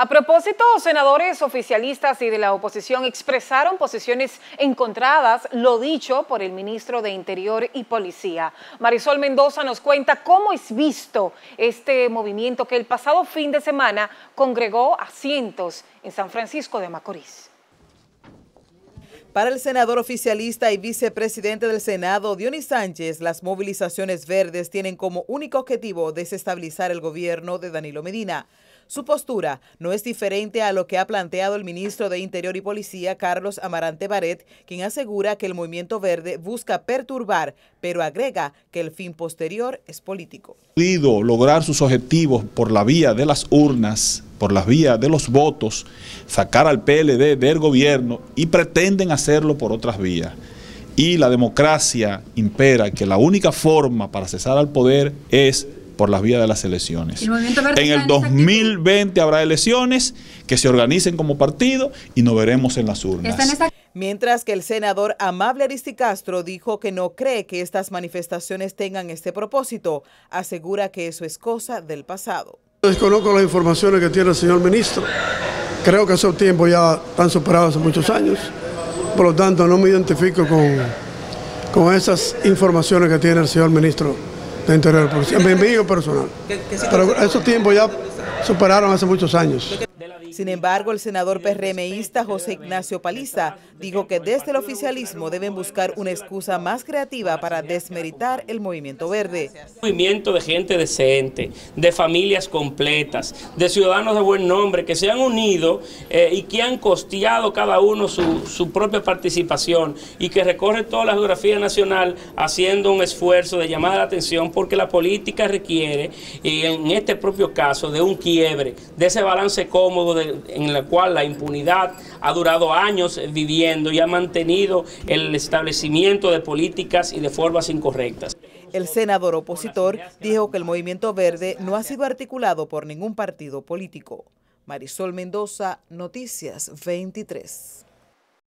A propósito, senadores oficialistas y de la oposición expresaron posiciones encontradas, lo dicho por el ministro de Interior y Policía. Marisol Mendoza nos cuenta cómo es visto este movimiento que el pasado fin de semana congregó a cientos en San Francisco de Macorís. Para el senador oficialista y vicepresidente del Senado, Dionis Sánchez, las movilizaciones verdes tienen como único objetivo desestabilizar el gobierno de Danilo Medina. Su postura no es diferente a lo que ha planteado el ministro de Interior y Policía, Carlos Amarante Baret, quien asegura que el movimiento verde busca perturbar, pero agrega que el fin posterior es político. Podido lograr sus objetivos por la vía de las urnas, por la vía de los votos, sacar al PLD del gobierno y pretenden hacerlo por otras vías. Y la democracia impera que la única forma para cesar al poder es por las vías de las elecciones. en el 2020 habrá elecciones que se organicen como partido y nos veremos en las urnas. Mientras que el senador Amable Aristicastro dijo que no cree que estas manifestaciones tengan este propósito, asegura que eso es cosa del pasado. Desconozco las informaciones que tiene el señor ministro. Creo que esos tiempos ya están superados hace muchos años. Por lo tanto, no me identifico con, con esas informaciones que tiene el señor ministro de Interior mi envío personal. Pero esos tiempos ya superaron hace muchos años. Sin embargo, el senador PRMista José Ignacio Paliza dijo que desde el oficialismo deben buscar una excusa más creativa para desmeritar el movimiento verde. Un movimiento de gente decente, de familias completas, de ciudadanos de buen nombre que se han unido eh, y que han costeado cada uno su, su propia participación y que recorre toda la geografía nacional haciendo un esfuerzo de llamar la atención porque la política requiere, y en este propio caso, de un quiebre, de ese balance cómodo en el cual la impunidad ha durado años viviendo y ha mantenido el establecimiento de políticas y de formas incorrectas. El senador opositor dijo que el movimiento verde no ha sido articulado por ningún partido político. Marisol Mendoza, Noticias 23.